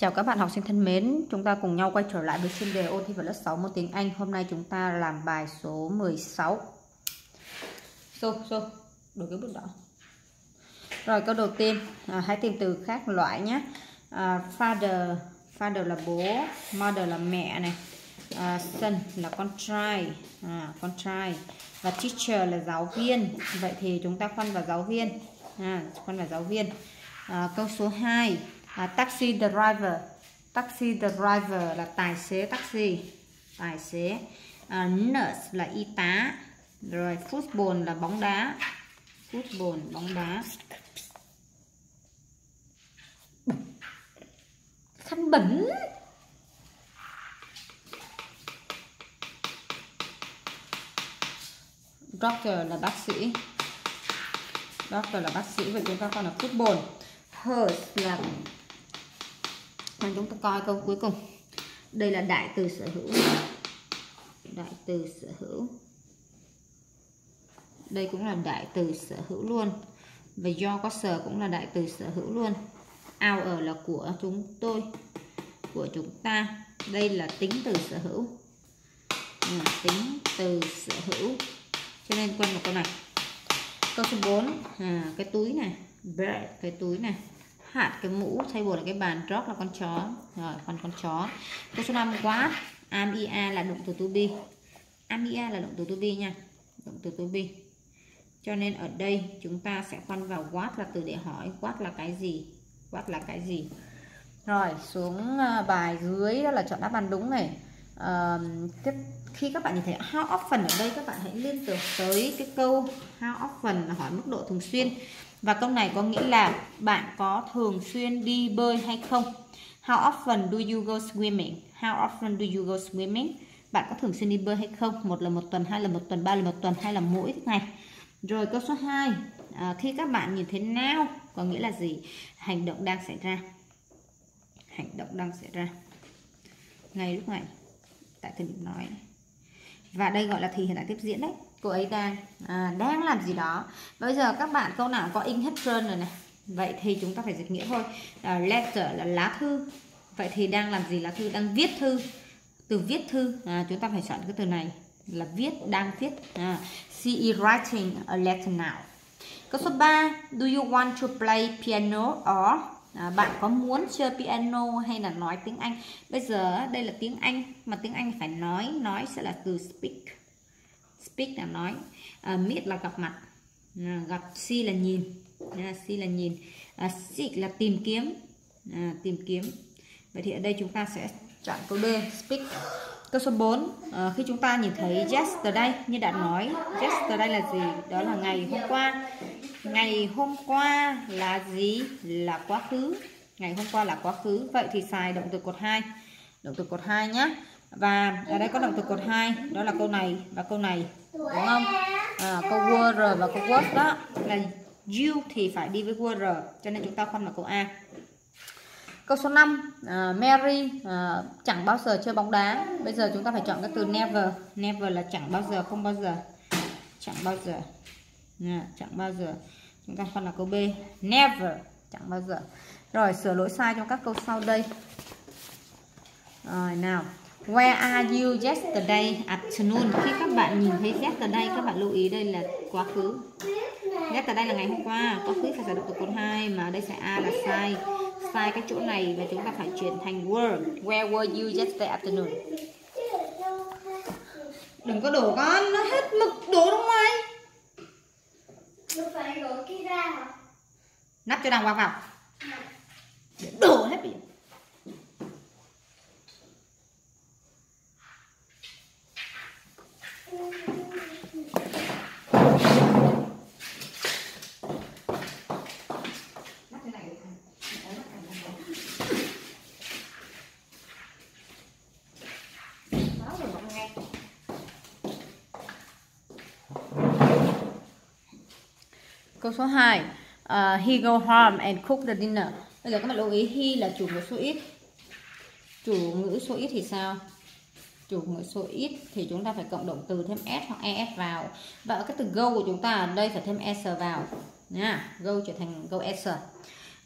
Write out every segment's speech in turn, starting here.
Chào các bạn học sinh thân mến, chúng ta cùng nhau quay trở lại với chuyên đề ôn thi vào lớp 6 môn tiếng Anh. Hôm nay chúng ta làm bài số 16. Xô, xô, đổi cái bút đỏ. Rồi câu đầu tiên, à, hãy tìm từ khác loại nhé. À, father, father là bố, mother là mẹ này, à, son là con trai, à, con trai và teacher là giáo viên. Vậy thì chúng ta khoan vào giáo viên, à, khoan vào giáo viên. À, câu số 2 à, taxi driver. Taxi driver là tài xế taxi. Tài xế. À, nurse là y tá. Rồi football là bóng đá. Football bóng đá. Khăn bẩn. Doctor là bác sĩ. Doctor là bác sĩ. Vậy chúng ta còn là football. Hers là và chúng ta coi câu cuối cùng. Đây là đại từ sở hữu. Đại từ sở hữu. Đây cũng là đại từ sở hữu luôn. Và do có sở cũng là đại từ sở hữu luôn. Ao ở là của chúng tôi của chúng ta. Đây là tính từ sở hữu. Tính từ sở hữu. Cho nên quân một câu này. Câu số 4 à, cái túi này. Cái túi này hạt cái mũ thay buồn là cái bàn drop là con chó. Rồi còn con chó. Câu số 5 what? Amia là động từ to be. Amia là động từ to be nha. Động từ to be. Cho nên ở đây chúng ta sẽ khoan vào what là từ để hỏi. What là cái gì? What là cái gì? Rồi xuống ờ, bài dưới đó là chọn đáp án đúng này. À, tiếp khi các bạn nhìn thấy how often ở đây các bạn hãy liên tưởng tới cái câu how often là hỏi mức độ thường xuyên và câu này có nghĩa là bạn có thường xuyên đi bơi hay không? How often do you go swimming? How often do you go swimming? Bạn có thường xuyên đi bơi hay không? Một lần một tuần, hai lần một tuần, ba lần một tuần hay là mỗi ngày? Rồi câu số 2 à, Khi các bạn nhìn thấy now Có nghĩa là gì? Hành động đang xảy ra Hành động đang xảy ra Ngay lúc này Tại thời điểm nói Và đây gọi là thì hiện tại tiếp diễn đấy cô ấy đang à, đang làm gì đó. Bây giờ các bạn câu nào có in hết trơn rồi này. Vậy thì chúng ta phải dịch nghĩa thôi. À, letter là lá thư. Vậy thì đang làm gì lá thư? Đang viết thư. Từ viết thư à, chúng ta phải chọn cái từ này là viết đang viết. À, she is writing a letter now. Câu số 3 do you want to play piano or à, bạn có muốn chơi piano hay là nói tiếng Anh? Bây giờ đây là tiếng Anh mà tiếng Anh phải nói nói sẽ là từ speak speak là nói uh, meet là gặp mặt uh, gặp see là nhìn à, uh, see là nhìn. Uh, seek là tìm kiếm uh, tìm kiếm. Vậy thì ở đây chúng ta sẽ chọn câu D speak. Câu số 4 uh, khi chúng ta nhìn thấy yesterday như đã nói yesterday là gì? Đó là ngày hôm qua. Ngày hôm qua là gì? Là quá khứ. Ngày hôm qua là quá khứ. Vậy thì xài động từ cột 2 động từ cột 2 nhé và ở đây có động từ cột 2 đó là câu này và câu này đúng không? À, câu were và câu was đó là you thì phải đi với were cho nên chúng ta khoan vào câu A. Câu số 5 à, Mary à, chẳng bao giờ chơi bóng đá. Bây giờ chúng ta phải chọn cái từ never. Never là chẳng bao giờ không bao giờ. Chẳng bao giờ. À, chẳng bao giờ. Chúng ta khoan là câu B. Never chẳng bao giờ. Rồi sửa lỗi sai trong các câu sau đây. Rồi nào. Where are you yesterday afternoon? Khi các bạn nhìn thấy yesterday, các bạn lưu ý đây là quá khứ. Yesterday là ngày hôm qua, quá khứ phải sử dụng từ cột 2 mà đây sẽ a là sai. Sai cái chỗ này và chúng ta phải chuyển thành were. Where were you yesterday afternoon? Đừng có đổ con, nó hết mực đổ trong ngoài. phải đổ kia ra hả? Nắp cho đàng hoàng vào. Để đổ hết bây giờ. Câu số 2 uh, à, He go home and cook the dinner. Bây giờ các bạn lưu ý He là chủ ngữ số ít. Chủ ngữ số ít thì sao? Chủ ngữ số ít thì chúng ta phải cộng động từ thêm s hoặc es vào. Và cái từ go của chúng ta ở đây phải thêm s vào nha. Go trở thành go s.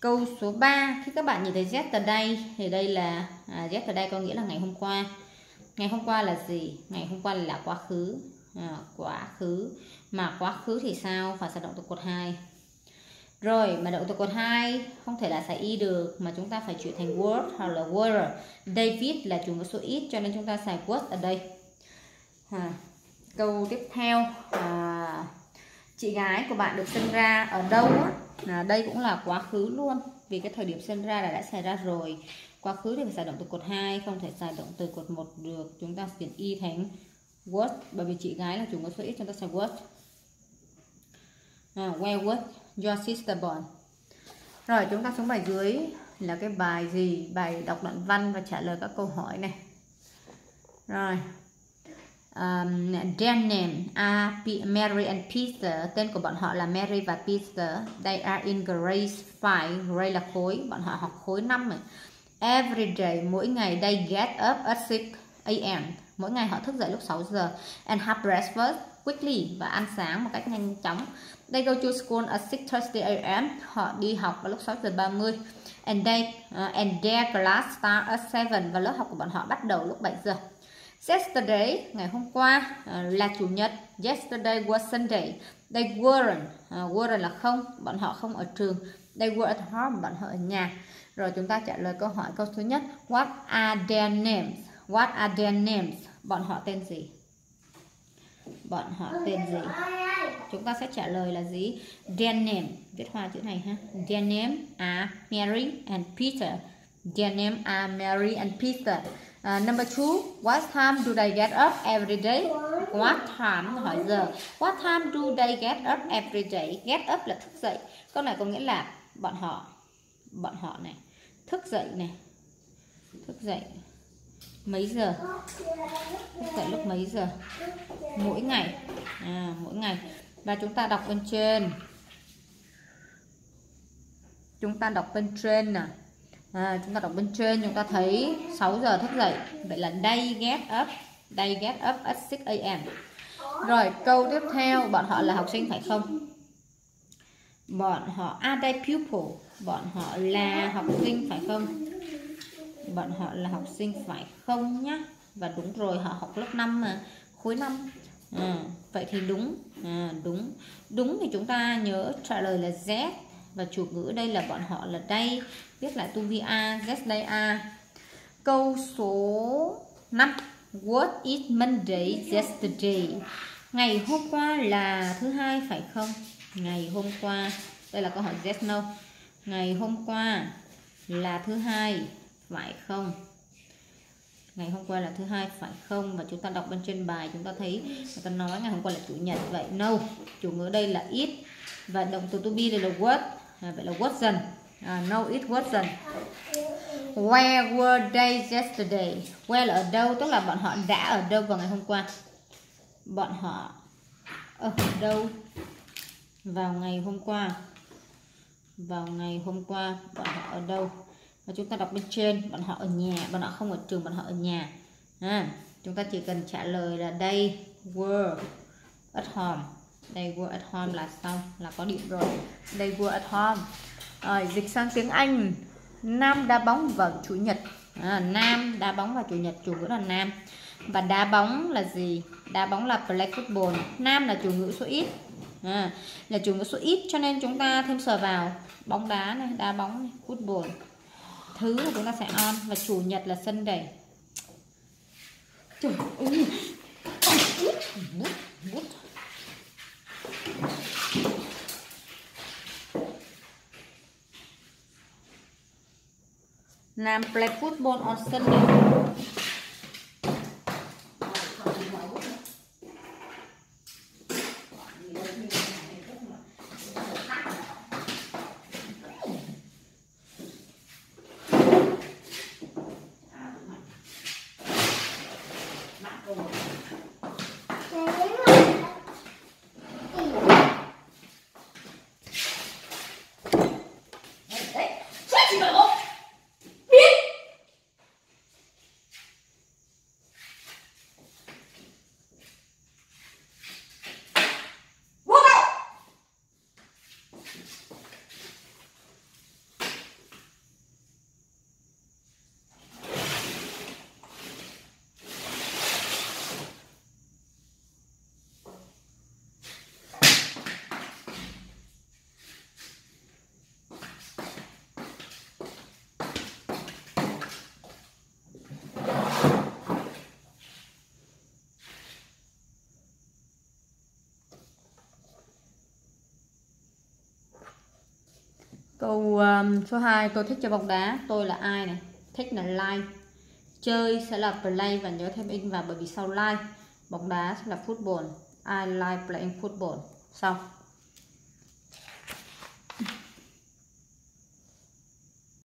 Câu số 3 khi các bạn nhìn thấy yesterday thì đây là à, yesterday có nghĩa là ngày hôm qua. Ngày hôm qua là gì? Ngày hôm qua là quá khứ. À, quá khứ. Mà quá khứ thì sao? Phải sử động từ cột 2 rồi mà động từ cột 2 không thể là xài y được mà chúng ta phải chuyển thành word hoặc là were David là chủ ngữ số ít cho nên chúng ta xài word ở đây. À, câu tiếp theo. À, chị gái của bạn được sinh ra ở đâu á? À, đây cũng là quá khứ luôn vì cái thời điểm sinh ra là đã xảy ra rồi. Quá khứ thì phải xài động từ cột 2 không thể xài động từ cột 1 được. Chúng ta chuyển y thành was bởi vì chị gái là chủ ngữ số ít chúng ta xài was. à, where was your sister born. Rồi chúng ta xuống bài dưới là cái bài gì? Bài đọc đoạn văn và trả lời các câu hỏi này. Rồi. Um, their name are Mary and Peter. Tên của bọn họ là Mary và Peter. They are in grade 5 grade là khối. Bọn họ học khối 5 rồi. Every day mỗi ngày they get up at 6 a.m. mỗi ngày họ thức dậy lúc 6 giờ and have breakfast quickly và ăn sáng một cách nhanh chóng they go to school at 6:30 a.m. họ đi học vào lúc 6 giờ 30 and they uh, and their class start at 7 và lớp học của bọn họ bắt đầu lúc 7 giờ Yesterday, ngày hôm qua uh, là chủ nhật. Yesterday was Sunday. They weren't. Uh, weren't là không. Bọn họ không ở trường. They were at home. Bọn họ ở nhà. Rồi chúng ta trả lời câu hỏi câu thứ nhất. What are their names? What are their names? Bọn họ tên gì? Bọn họ tên gì? Chúng ta sẽ trả lời là gì? Their name. Viết hoa chữ này ha. Their name are Mary and Peter. Their name are Mary and Peter. Uh, number two, what time do they get up every day? What time hỏi giờ. What time do they get up every day? Get up là thức dậy. Câu này có nghĩa là bọn họ bọn họ này thức dậy này thức dậy mấy giờ thức dậy lúc mấy giờ mỗi ngày à, mỗi ngày và chúng ta đọc bên trên. Chúng ta đọc bên trên nè. À, chúng ta đọc bên trên chúng ta thấy 6 giờ thức dậy. Vậy là day get up day get up at 6 am rồi câu tiếp theo bọn họ là học sinh phải không? Bọn họ à, are they pupil. Bọn họ là học sinh phải không? Bọn họ là học sinh phải không nhá? Và đúng rồi họ học lớp 5 mà. Khối 5 à, vậy thì đúng. À, đúng. Đúng thì chúng ta nhớ trả lời là Z và chủ ngữ đây là bọn họ là đây viết lại tu vi a z đây a. Câu số 5 what is Monday yesterday? Ngày hôm qua là thứ hai phải không? Ngày hôm qua. Đây là câu hỏi yes no ngày hôm qua là thứ hai phải không ngày hôm qua là thứ hai phải không? Và chúng ta đọc bên trên bài chúng ta thấy người ta nói ngày hôm qua là chủ nhật. Vậy no chủ ngữ đây là ít và động từ to be đây là what. À, vậy là wasn't à, no it wasn't where were they yesterday? Where là ở đâu? Tức là bọn họ đã ở đâu vào ngày hôm qua? Bọn họ ở đâu vào ngày hôm qua? Vào ngày hôm qua bọn họ ở đâu? Và chúng ta đọc bên trên bọn họ ở nhà bọn họ không ở trường bọn họ ở nhà. À, chúng ta chỉ cần trả lời là đây were at home. Đây were at home là xong là có điểm rồi. Đây were at home. Rồi dịch sang tiếng Anh. Nam đá bóng vào chủ nhật. À, nam đá bóng vào chủ nhật chủ ngữ là nam. Và đá bóng là gì? Đá bóng là play football. Nam là chủ ngữ số ít. À, là chủ ngữ số ít cho nên chúng ta thêm sờ vào. Bóng đá này đá bóng này, football thứ là chúng ta sẽ on và chủ nhật là sân trời ơi Nam play football on Sunday. Câu um, số 2 tôi thích chơi bóng đá. Tôi là ai này? Thích là like chơi sẽ là play và nhớ thêm in vào bởi vì sau like bóng đá sẽ là football. I like playing football. Xong.